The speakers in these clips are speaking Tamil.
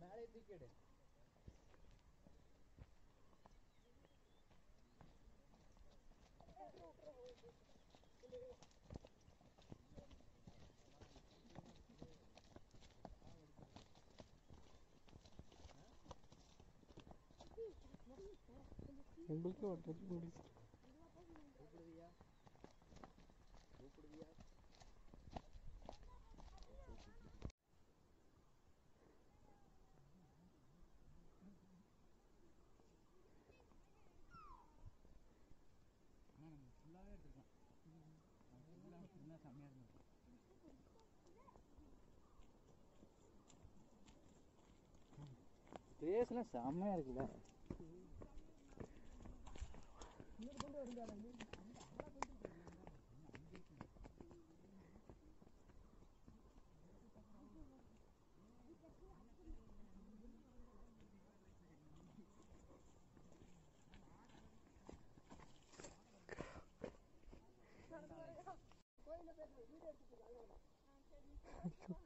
ನಾಳೆ ಈ ಕಡೆ ಹೆಂಗ್ ಬಿಡ್ತೀವಿ ಒಟ್ಟು ಬಿಡಿಸ್ತೀವಿ பிளேஸ்லாம் செம்மையாக இருக்குல்ல. உங்ககிட்ட இருந்து இருக்கு தானே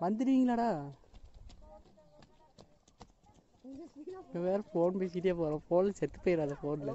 வந்துடுவீங்களாடா வேற ஃபோன் பேசிட்டே போகிறோம் ஃபோனில் செத்து போயிடாத ஃபோனில்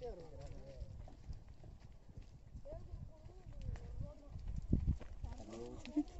Thank you.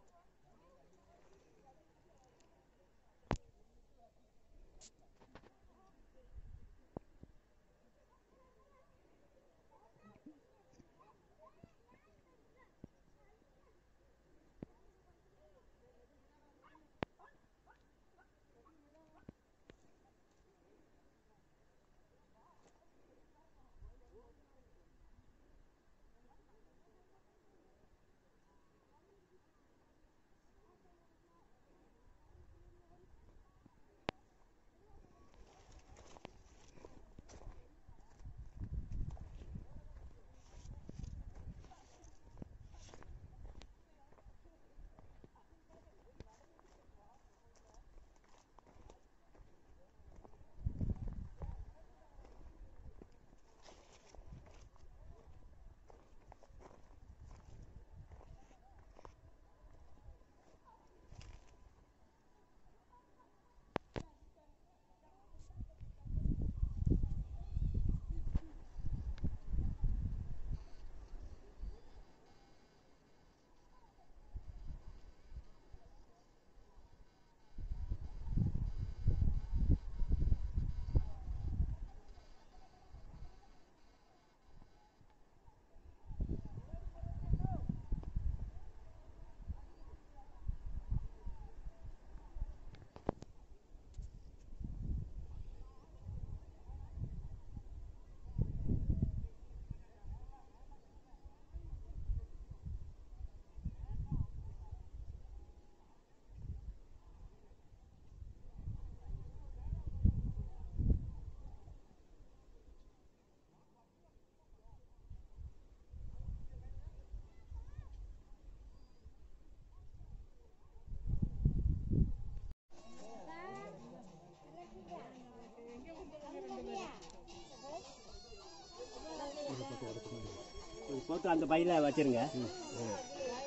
போட்டு அந்த பையில வச்சிருங்க.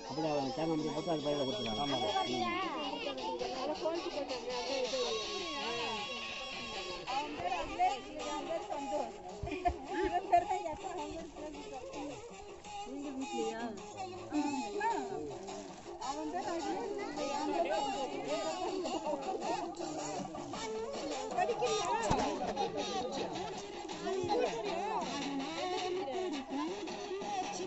அப்படியே தேங்காய் முடிஞ்சு போட்டு அந்த பையில கொடுத்துருங்க ஆமாம் படிக்கிறீங்களா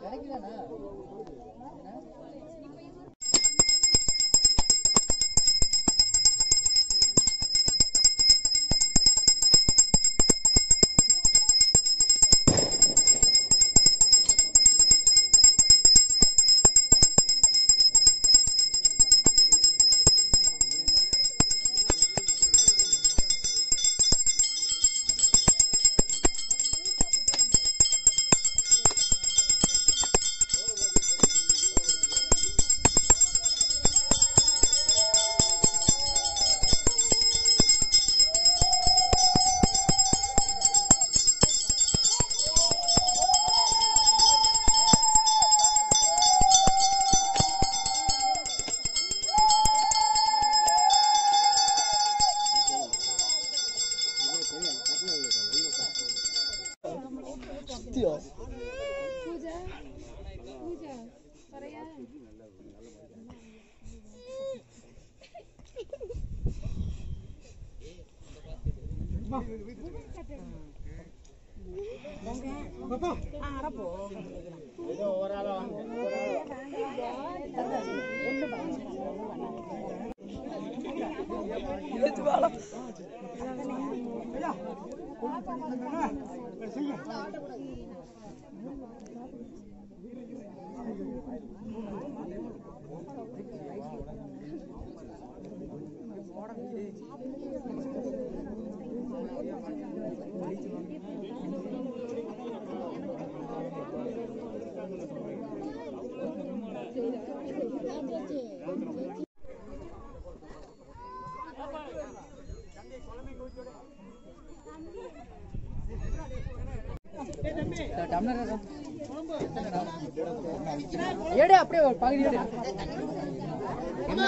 கிடைக்கலண்ணா ஒரு ஆளா வாங்க ஏடே அப்படியே ஒரு பகுதி என்ன